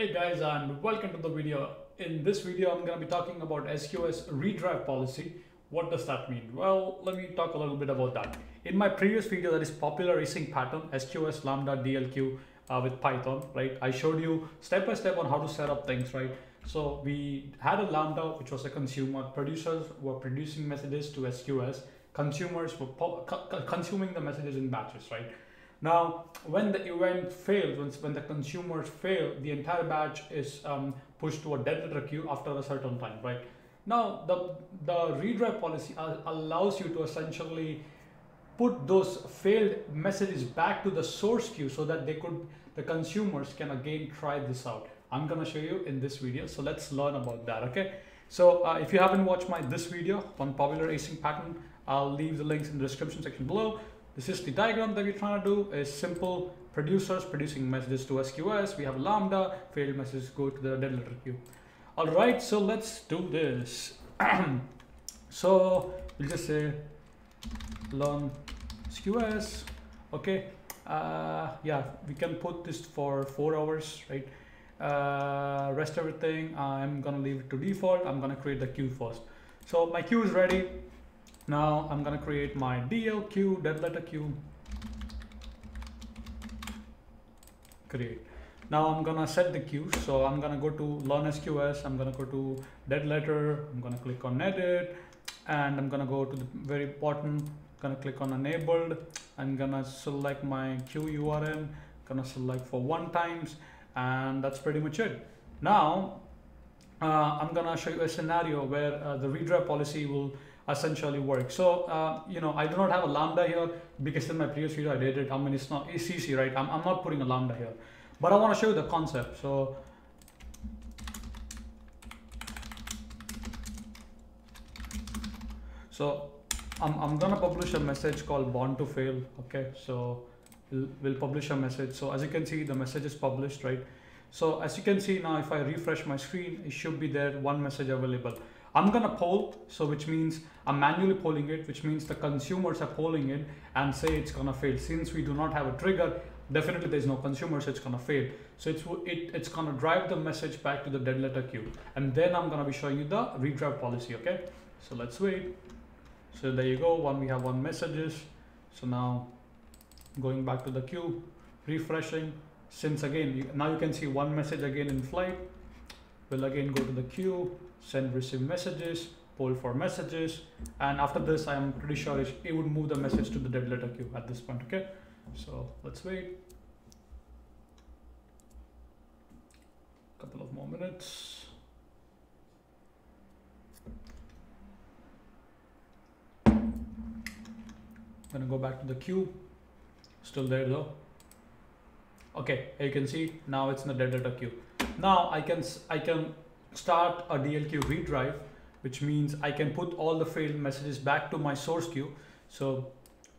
Hey guys and welcome to the video. In this video I'm going to be talking about SQS redrive policy. What does that mean? Well, let me talk a little bit about that. In my previous video that is popular async pattern SQS lambda DLQ uh, with Python, right? I showed you step by step on how to set up things, right? So we had a lambda which was a consumer. Producers were producing messages to SQS. Consumers were consuming the messages in batches, right? Now, when the event fails, when, when the consumers fail, the entire batch is um, pushed to a dead letter queue after a certain time, right? Now, the, the redrive policy allows you to essentially put those failed messages back to the source queue so that they could, the consumers can again try this out. I'm gonna show you in this video. So let's learn about that, okay? So uh, if you haven't watched my this video on popular async pattern, I'll leave the links in the description section below. This is the diagram that we're trying to do is simple producers producing messages to SQS. We have lambda, failed messages go to the dead letter queue. All right, so let's do this. so we'll just say learn SQS. Okay, uh, yeah, we can put this for four hours, right? Uh, rest everything, I'm gonna leave it to default. I'm gonna create the queue first. So my queue is ready. Now I'm gonna create my DL queue, dead letter queue. Create. Now I'm gonna set the queue. So I'm gonna go to learn SQS. I'm gonna go to dead letter. I'm gonna click on edit and I'm gonna go to the very bottom. Gonna click on enabled. I'm gonna select my queue URL. Gonna select for one times and that's pretty much it. Now uh, I'm gonna show you a scenario where uh, the redrive policy will essentially work. So, uh, you know, I do not have a lambda here because in my previous video I did it. I mean, it's not ACC, right? I'm, I'm not putting a lambda here, but I want to show you the concept. So, so I'm, I'm gonna publish a message called born to fail. Okay, so we'll, we'll publish a message. So as you can see, the message is published, right? So as you can see now, if I refresh my screen, it should be there, one message available. I'm gonna poll, so which means I'm manually polling it, which means the consumers are polling it and say it's gonna fail. Since we do not have a trigger, definitely there's no consumers, it's gonna fail. So it's, it, it's gonna drive the message back to the dead letter queue. And then I'm gonna be showing you the redrive policy, okay? So let's wait. So there you go, one we have one messages. So now going back to the queue, refreshing. Since again, now you can see one message again in flight. We'll again go to the queue, send receive messages, poll for messages. And after this, I'm pretty sure it would move the message to the dead letter queue at this point, okay? So let's wait. Couple of more minutes. gonna go back to the queue still there though okay you can see now it's in the dead letter queue now i can i can start a DLQ redrive, which means I can put all the failed messages back to my source queue. So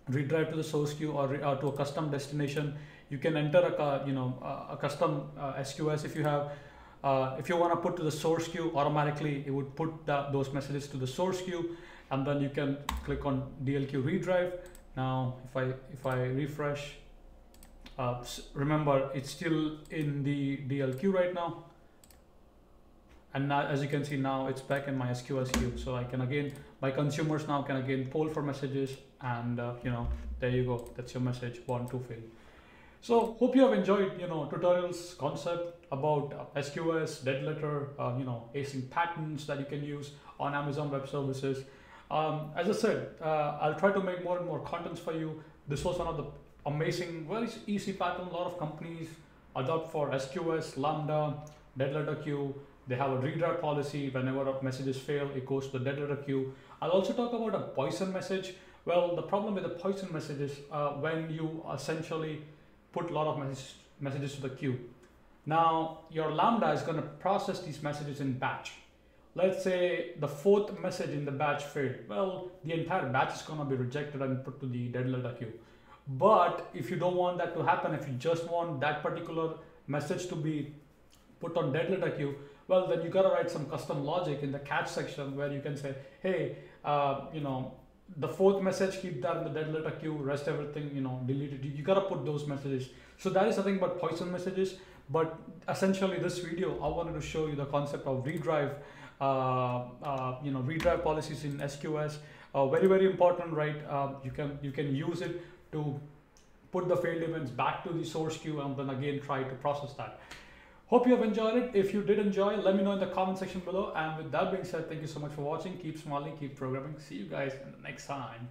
redrive to the source queue or, or to a custom destination. You can enter a, you know, a, custom uh, SQS if you have, uh, if you want to put to the source queue automatically, it would put those messages to the source queue and then you can click on DLQ redrive. Now, if I, if I refresh, uh, remember it's still in the DLQ right now. And now as you can see now it's back in my SQS queue so I can again my consumers now can again poll for messages and uh, you know there you go. That's your message one to fail. So hope you have enjoyed you know tutorials concept about uh, SQS dead letter uh, you know async patterns that you can use on Amazon Web Services. Um, as I said uh, I'll try to make more and more contents for you. This was one of the amazing very easy pattern a lot of companies adopt for SQS Lambda dead letter queue they have a redrive policy. Whenever a messages fail, it goes to the dead letter queue. I'll also talk about a poison message. Well, the problem with the poison message is uh, when you essentially put a lot of messages to the queue. Now, your Lambda is going to process these messages in batch. Let's say the fourth message in the batch failed. Well, the entire batch is going to be rejected and put to the dead letter queue. But if you don't want that to happen, if you just want that particular message to be put on dead letter queue, well, then you got to write some custom logic in the catch section where you can say, hey, uh, you know, the fourth message, keep that in the dead letter queue, rest everything, you know, delete it. You got to put those messages. So that is something about poison messages. but essentially this video I wanted to show you the concept of redrive uh, uh, you know redrive policies in SQS uh, very very important right uh, you can you can use it to put the failed events back to the source queue and then again try to process that. Hope you have enjoyed it. If you did enjoy let me know in the comment section below. And with that being said thank you so much for watching. Keep smiling keep programming. See you guys in the next time